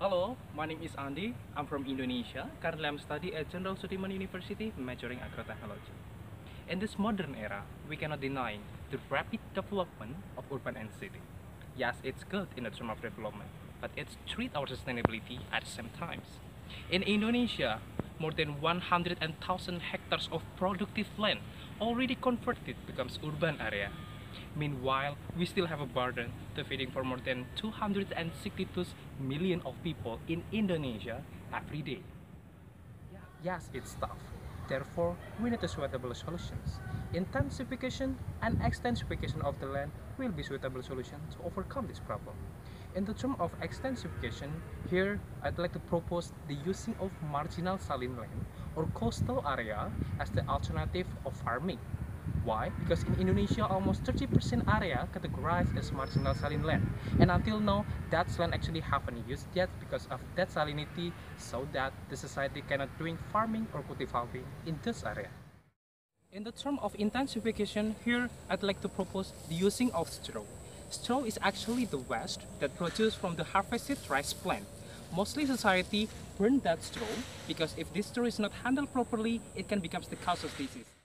Hello, my name is Andy. I'm from Indonesia. Currently, I'm studying at Jenderal Sudirman University, majoring agrotechnology. In this modern era, we cannot deny the rapid development of urban and city. Yes, it's good in the term of development, but it's treat our sustainability at the same times. In Indonesia, more than 100,000 hectares of productive land already converted becomes urban area. Meanwhile, we still have a burden to feeding for more than 262 million of people in Indonesia every day. Yes, it's tough. Therefore, we need a suitable solutions. Intensification and extensification of the land will be suitable solution to overcome this problem. In the term of extensification, here I'd like to propose the using of marginal saline land or coastal area as the alternative of farming. Why? Because in Indonesia, almost 30% area categorized as marginal saline land. And until now, that land actually haven't used yet because of that salinity, so that the society cannot doing farming or cultivating in this area. In the term of intensification, here I'd like to propose the using of straw. Straw is actually the waste that produced from the harvested rice plant. Mostly society burn that straw because if this straw is not handled properly, it can become the cause of disease.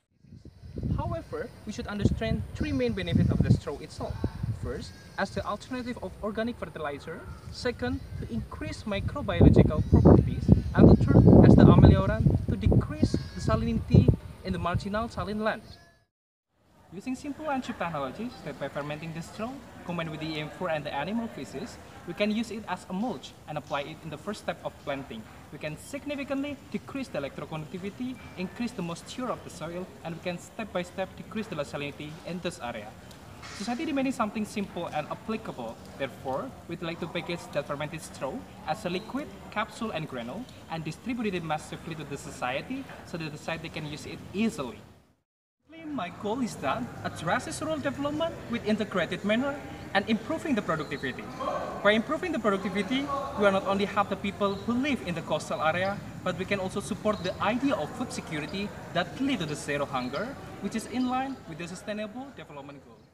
We should understand three main benefits of the straw itself. First, as the alternative of organic fertilizer. Second, to increase microbiological properties. And the third, as the ameliorant to decrease the salinity in the marginal saline land. Using simple and cheap technologies, like by fermenting the straw, combined with the EM4 and the animal feces, we can use it as a mulch and apply it in the first step of planting. We can significantly decrease the electroconductivity, increase the moisture of the soil, and we can step by step decrease the salinity in this area. Society demanding something simple and applicable. Therefore, we'd like to package the fermented straw as a liquid, capsule, and granule and distribute it massively to the society so that the society can use it easily. My goal is that addresses rural development with integrated manner and improving the productivity. By improving the productivity, we will not only help the people who live in the coastal area, but we can also support the idea of food security that lead to the zero hunger, which is in line with the sustainable development goals.